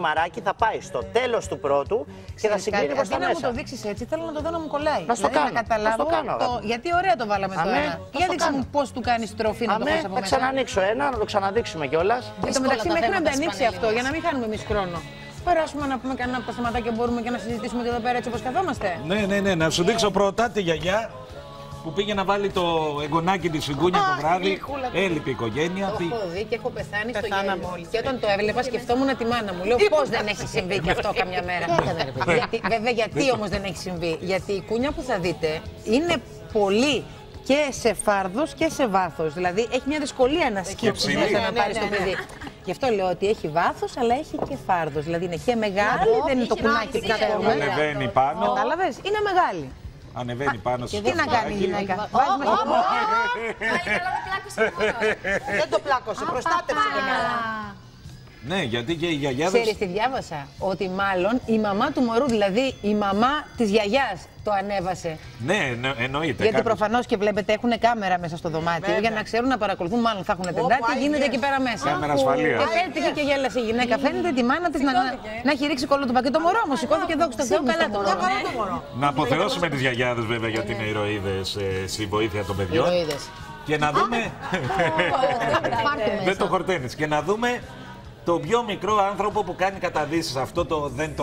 τιμαράκι θα πάει στο τέλος του πρώτου και θα συγκλίνει προ τα Αντί να μου μέσα. το δείξεις έτσι, θέλω να το δω να μου κολλάει. Να στο δηλαδή, κάνω, να καταλάβω. να στο κάνω, αγάπη. γιατί ωραία το βάλαμε Αμέ, τώρα. θα Για στο δείξε κάνω. μου πώς του κάνεις στροφή να το Αμέ, φας από θα μέσα. ξανανοίξω ένα, να το ξαναδείξουμε κιόλας. Εν τω Δύσκολα μεταξύ, τα μέχρι να θέματα τα ανοίξει στις αυτό, για να μην χάνουμε εμείς χρόνο. Περάσουμε να πούμε κανένα από τα θεματάκια που μπορούμε και να συζητήσουμε και εδώ πέρα έτσι όπως καθόμαστε. Ναι, ναι, ναι. Να σου δείξω πρώτα τη γιαγιά που πήγε να βάλει το εγγονάκι της σιγκούνια το βράδυ. Έλειπε η οικογένεια. Το Πή- έχω δει και έχω πεθάνει στο Πεθάναμε γέλιο. όλοι. Και όταν το έβλεπα, σκεφτόμουν τη μάνα μου. Λέω πώς δεν έχει συμβεί και αυτό καμιά μέρα; γιατί, βέβαια, γιατί όμως δεν έχει συμβεί; Γιατί η κούνια που θα δείτε είναι πολύ και σε φάρδος και σε βάθος. Δηλαδή έχει μια δυσκολία να σκύψει ψηλή. μέσα να Ναι, πάρει ναι, το ναι. παιδί. Γι' αυτό λέω ότι έχει βάθος, αλλά έχει και φάρδος. Δηλαδή είναι και μεγάλη, δεν είναι το έχει κουνάκι που βάθος, ξέρουμε. Ανεβαίνει πάνω. Κατάλαβες, είναι μεγάλη. Ανεβαίνει πάνω στο Τι να κάνει η σοφράκι. γυναίκα. Βάζουμε στο Πάλι καλά με πλάκωσε μόνο. Δεν το πλάκωσε, προστάτευσε και καλά. Ναι, γιατί και οι γιαγιάδε. Ξέρεις τι διάβασα, ότι μάλλον η μαμά του μωρού, δηλαδή η μαμά της γιαγιάς το ανέβασε. Ναι, εννο- εννοείται. Γιατί κάποιος- προφανώς και βλέπετε έχουν κάμερα μέσα στο δωμάτιο για να ξέρουν να παρακολουθούν, μάλλον θα έχουν τεντάρ τι άι, γίνεται ναι. εκεί πέρα μέσα; Κάμερα ασφαλείας. Και πέτυχε και γέλασε η γυναίκα. Φαίνεται τη μάνα της να, να, να έχει ρίξει κόλλο του πακέτο. Το μωρό μου σηκώθηκε δόξα τω Θεώ, καλά το Μια μωρό. χαρά το μωρό. Να αποθεώσουμε τις γιαγιάδες βέβαια γιατί είναι ηρωίδες στη βοήθεια των παιδιών. Ηρωίδες. Και να δούμε. Πάρτε Δεν μέσα. το χορταίνεις. Και να δούμε τον πιο μικρό άνθρωπο που κάνει καταδύσεις. Αυτό το δεν το